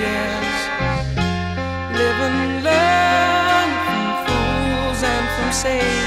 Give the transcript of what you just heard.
jazz. Live and learn from fools and from sages.